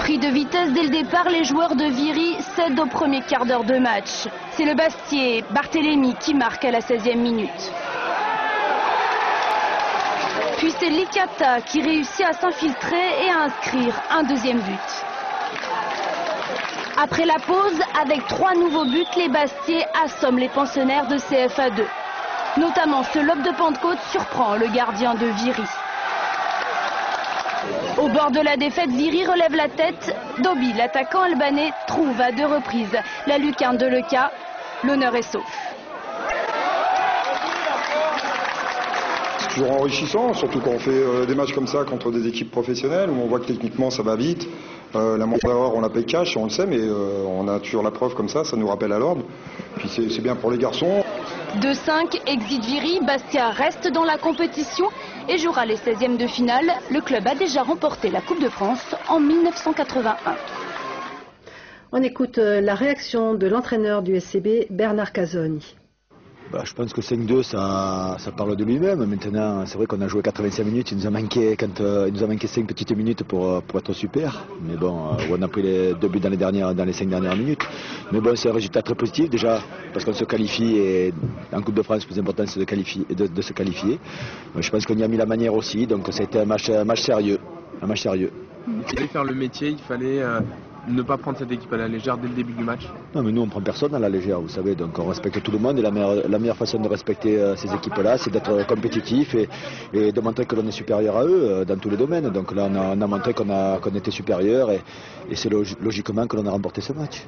Pris de vitesse dès le départ, les joueurs de Viry cèdent au premier quart d'heure de match. C'est le Bastier, Barthélémy, qui marque à la 16e minute. Puis c'est Licata qui réussit à s'infiltrer et à inscrire un deuxième but. Après la pause, avec trois nouveaux buts, les Bastiers assomment les pensionnaires de CFA2. Notamment ce lobe de Pentecôte surprend le gardien de Viry. Au bord de la défaite, Viry relève la tête. Dobi, l'attaquant albanais, trouve à deux reprises la lucarne de Leca. L'honneur est sauf. C'est toujours enrichissant, surtout quand on fait euh, des matchs comme ça contre des équipes professionnelles où on voit que techniquement ça va vite. Euh, la moindre erreur, on la paye cash, on le sait, mais euh, on a toujours la preuve comme ça, ça nous rappelle à l'ordre. Puis c'est bien pour les garçons. 2-5, exit Viry, Bastia reste dans la compétition et jouera les 16e de finale. Le club a déjà remporté la Coupe de France en 1981. On écoute la réaction de l'entraîneur du SCB, Bernard Casoni. Bah, je pense que 5-2, ça, ça, parle de lui-même. Maintenant, c'est vrai qu'on a joué 85 minutes. Il nous a manqué, quand, euh, il nous a manqué 5 petites minutes pour, euh, pour être super. Mais bon, euh, on a pris les deux buts dans les, dernières, dans les 5 dernières minutes. Mais bon, c'est un résultat très positif déjà, parce qu'on se qualifie. Et en Coupe de France, le plus important, c'est de, qualifier, de, de se qualifier. je pense qu'on y a mis la manière aussi. Donc, ça a été un match, un match sérieux. Un match sérieux. Il fallait faire le métier, il fallait ne pas prendre cette équipe à la légère dès le début du match Non, mais nous, on prend personne à la légère, vous savez. Donc, on respecte tout le monde. Et la meilleure, la meilleure façon de respecter euh, ces équipes-là, c'est d'être compétitif et, et, de montrer que l'on est supérieur à eux euh, dans tous les domaines. Donc là, on a, on a montré qu'on qu était supérieur et, et c'est logiquement que l'on a remporté ce match.